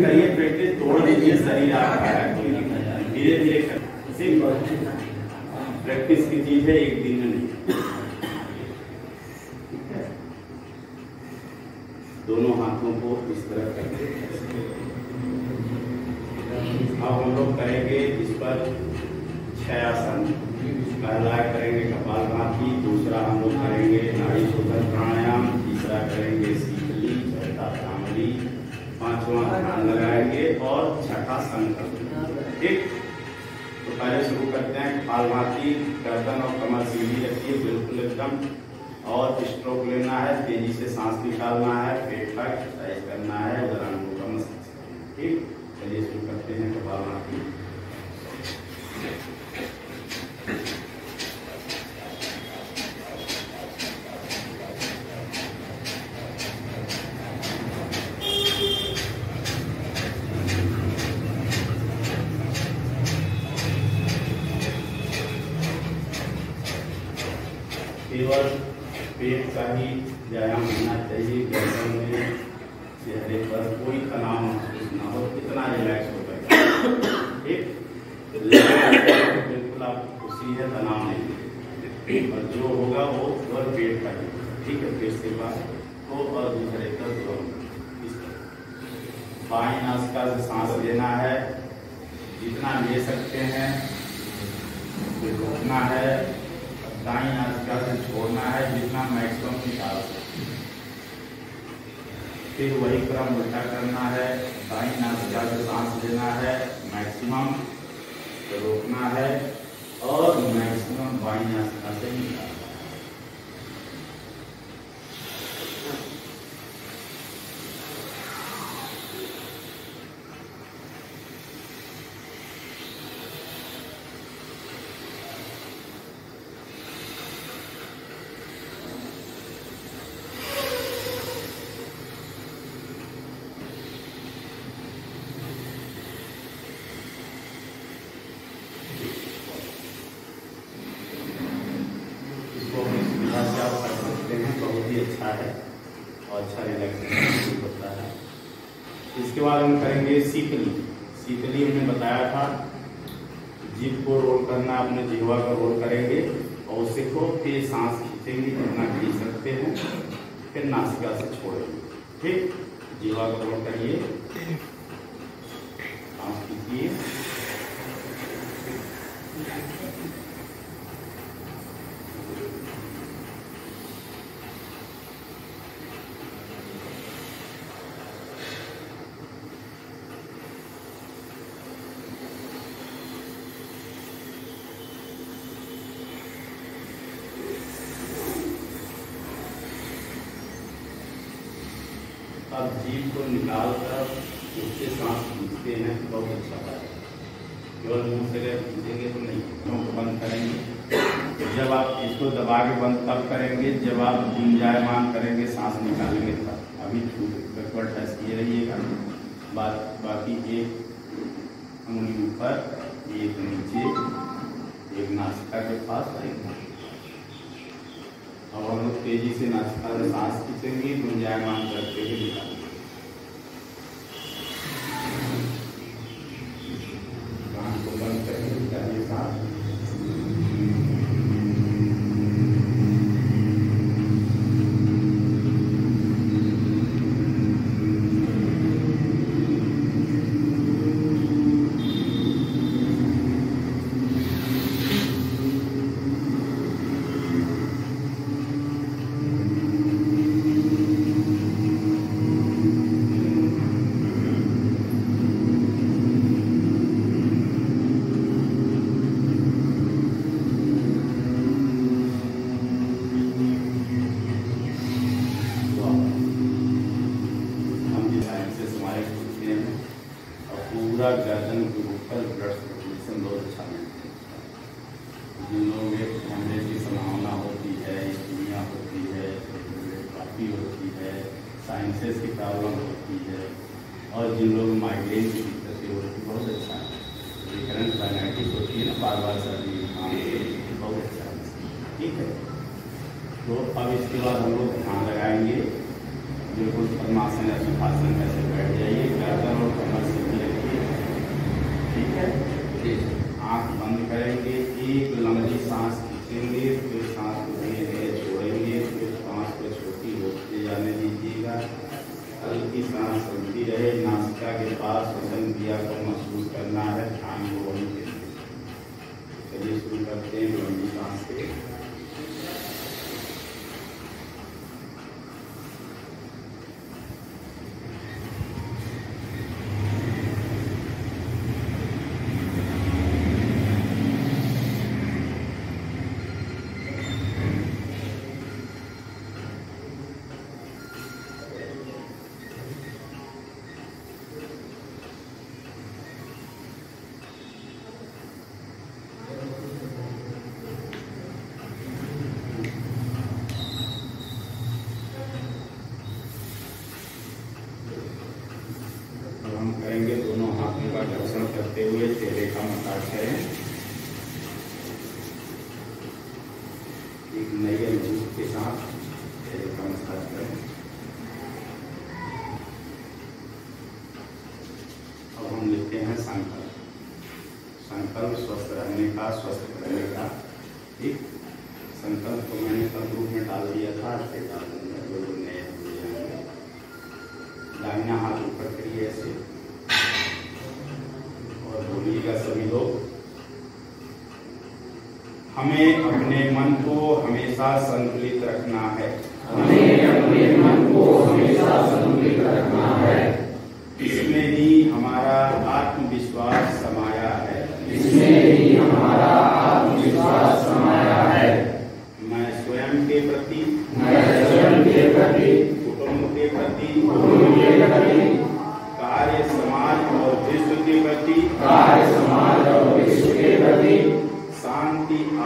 करिए तोड़ दीजिए शरीर आपका धीरे धीरे प्रैक्टिस की चीज़ है एक दिन में नहीं दोनों हाथों को इस तरह अब हम लोग करेंगे इस पर छह आसन पहला करेंगे कपालभाति दूसरा हम लोग करेंगे नाड़ी शोधन प्राणायाम तीसरा करेंगे शीतली चौथा भ्रामरी पांचवा ध्यान लगाएँगे और छठा संकल्प ठीक? तो पहले शुरू करते हैं। कपालभाति गर्दन और कमर सीधी रखिए, बिल्कुल एकदम। और स्ट्रोक लेना है, तेज़ी से सांस निकालना है, पेट का एक्सरसाइज करना है का है ठीक? चलिए शुरू करते हैं। तो पालमा केवल का ही व्यायाम होना चाहिए गर्दन में चेहरे पर कोई तनाव महसूस ना हो, कितना रिलैक्स हो ठीक? तो बिल्कुल आप खुशी है, तनाव नहीं और जो होगा वो केवल पेट का ही ठीक है, पेट से बाहर तो और दूसरे का तरह। बाएँ नासिका से सांस लेना है, जितना ले सकते हैं रोकना है दाई नासिका से छोड़ना है, जितना मैक्सिमम निकाल सकते फिर वही क्रम उल्टा करना है दाई नासिका से सांस लेना है मैक्सिमम रोकना है और मैक्सिमम बाई नासिका से निकालना है इसको अपनी सुविधा से आप कर सकते हैं बहुत ही अच्छा है और अच्छा रिलैक्सेशन होता है इसके बाद हम करेंगे सीतली। सीतली हमने बताया था जीप को रोल करना, अपने जीवा का रोल करेंगे और उसे को फिर सांस खींचेंगे जितना खींच सकते हैं, फिर नासिका से छोड़ेंगे। ठीक? जीवा का रोल करिए सांस खींचिए अब जीभ को निकाल कर उससे सांस खींचते हैं तो बहुत अच्छा पाएगा केवल मुँह से अगर खींचेंगे तो नहीं को बंद करेंगे। जब आप इसको दबा के बंद तब करेंगे, जब आप गुंजायमान करेंगे, सांस निकालेंगे तब। अभी बैकवर्ड टच किए रहिएगा। बात, बाकी एक उंगली ऊपर, एक नीचे, एक नासिका के पास और अब हम लोग तेज़ी से नासिका से सांस खींचेंगे, गुंजायमान करते हुए निकालेंगे कान को बंद करके निकालिए सांस हम जिस साइंसेस हमारे खुद के हैं और पूरा गर्दन के ऊपर ब्लड सर्कुलेशन बहुत अच्छा मिलता है जिन लोगों में हेमरेज की संभावना होती है स्कीमिया होती है काफ़ी होती है साइंसेस की प्रॉब्लम होती है और जिन लोगों माइग्रेन की दिक्कतें होती बहुत अच्छा है। रिकरेंट राइनाइटिस होती है ना बार बार सर्दी जुकाम बहुत अच्छा है। ठीक है? तो अब इसके बाद हम लोग ध्यान लगाएँगे। बिल्कुल पद्मासन या सुखासन में से बैठ जाइए गर्दन और कमर सीधी रखिए। ठीक है? आँख बंद करेंगे एक लंबी सांस खींचेंगे फिर सांस को धीरे धीरे छोड़ेंगे फिर सांस को छोटी होते जाने दीजिएगा हल्की सांस चलती रहे नासिका के पास वज़न क्रिया को महसूस करना है ध्यान को वहीं चलिए शुरू करते हैं लंबी सांस से अब हम करेंगे दोनों हाथों का घर्षण करते हुए चेहरे का मसाज करें। एक नई अनुभूति के साथ चेहरे का मसाज करें। अब हम लिखते हैं संकल्प। संकल्प स्वस्थ रहने का, स्वस्थ करने का। ठीक? संकल्प को मैंने कल ग्रुप में डाल दिया था? आज फिर डाल दूँगा जो लोग नए जुड़ जाएँगे दाहिना हाथ ऊपर करिए ऐसे और बोलिएगा सभी लोग हमें अपने मन को हमेशा संतुलित रखना है। हमें अपने मन को हमेशा संतुलित रखना है। इसमें ही हमारा आत्मविश्वास समाया है। इसमें ही हमारा आत्मविश्वास समाया है। मैं स्वयं के प्रति मैं स्वयं के प्रति कुटुंब के प्रति कुटुंब के प्रति कार्य समाज और विश्व के प्रति कार्य समाज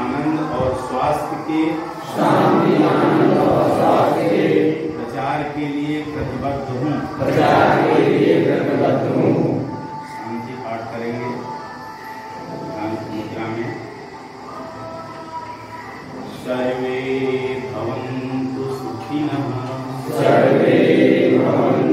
आनंद और स्वास्थ्य के शांति आनंद और स्वास्थ्य के प्रचार के लिए प्रतिबद्ध हूँ। प्रचार के लिए प्रतिबद्ध हूँ शांति पाठ करेंगे। मुद्रा में। सर्वे भवन्तु सुखिनः। सर्वे भवन्तु